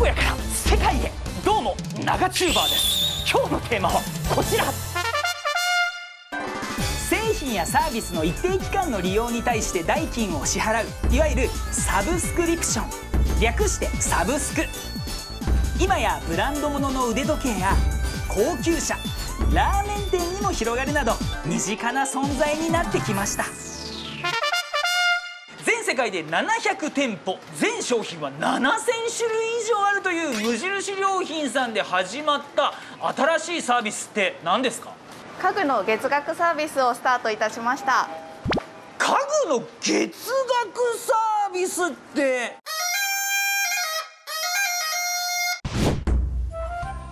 親から世界へ。どうも長チューバーです今日のテーマはこちら製品やサービスの一定期間の利用に対して代金を支払ういわゆるサブスクリプション略してサブスク今やブランド物の腕時計や高級車ラーメン店にも広がるなど身近な存在になってきました界で700店舗全商品は7000種類以上あるという無印良品さんで始まった新しいサービスって何ですか？家具の月額サービスをスタートいたしました。家具の月額サービスって。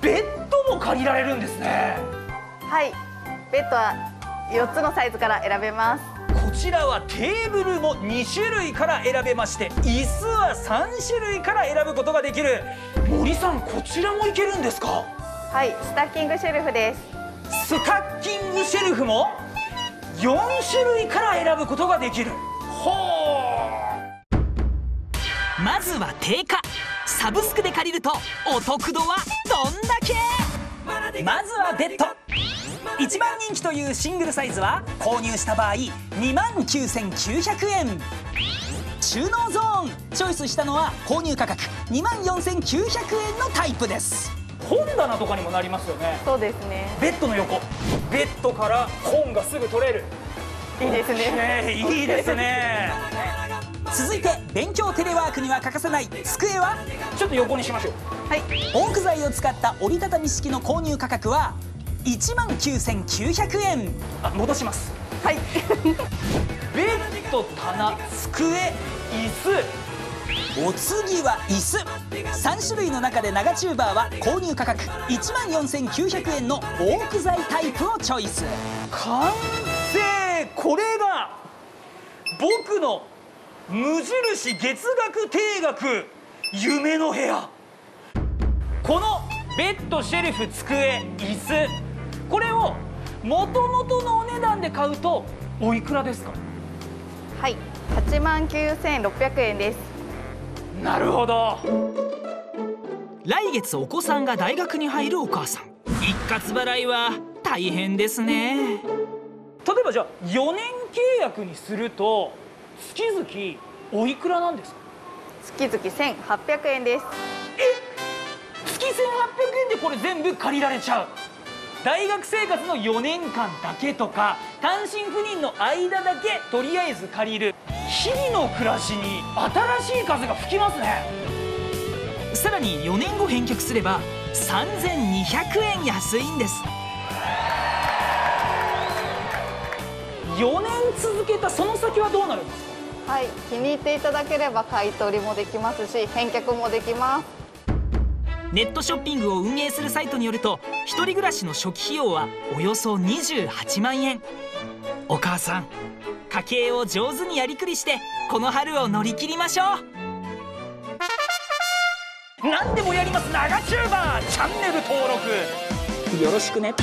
ベッドも借りられるんですね。はい。ベッドは4つのサイズから選べます。こちらはテーブルも2種類から選べまして椅子は3種類から選ぶことができる。森さんこちらもいけるんですか？はいスタッキングシェルフです。スタッキングシェルフも4種類から選ぶことができる。ほうまずは定価。サブスクで借りるとお得度はどんだけ？まずはベッド一番人気というシングルサイズは購入した場合2万9900円。収納ゾーン。チョイスしたのは購入価格2万4900円のタイプです。本棚とかにもなりますよね。そうですね。ベッドの横。ベッドから本がすぐ取れる。いいですね。ねいいですね。続いて勉強テレワークには欠かせない。机は？ちょっと横にしましょう。はい。オーク材を使った折りたたみ式の購入価格は1万9900円。あ戻します。はい。ベッド棚机椅子。お次は椅子。3種類の中で長チューバーは購入価格。1万4900円のオーク材タイプをチョイス。完成！これが僕の無印月額定額。夢の部屋。このベッドシェルフ机椅子を元々のお値段で買うとおいくらですか？はい8万9600円です。なるほど。来月お子さんが大学に入るお母さん。一括払いは大変ですね。例えばじゃあ4年契約にすると月々おいくらなんですか？月々1800円です。え月1800円でこれ全部借りられちゃう？大学生活の4年間だけとか単身赴任の間だけとりあえず借りる。日々の暮らしに新しい風が吹きますね。さらに4年後返却すれば3200円安いんです。4年続けたその先はどうなるんですか？はい気に入っていただければ買い取りもできますし返却もできますネットショッピングを運営するサイトによると一人暮らしの初期費用はおよそ28万円。お母さん家計を上手にやりくりしてこの春を乗り切りましょう。何でもやります。長チューバー。チャンネル登録。よろしくね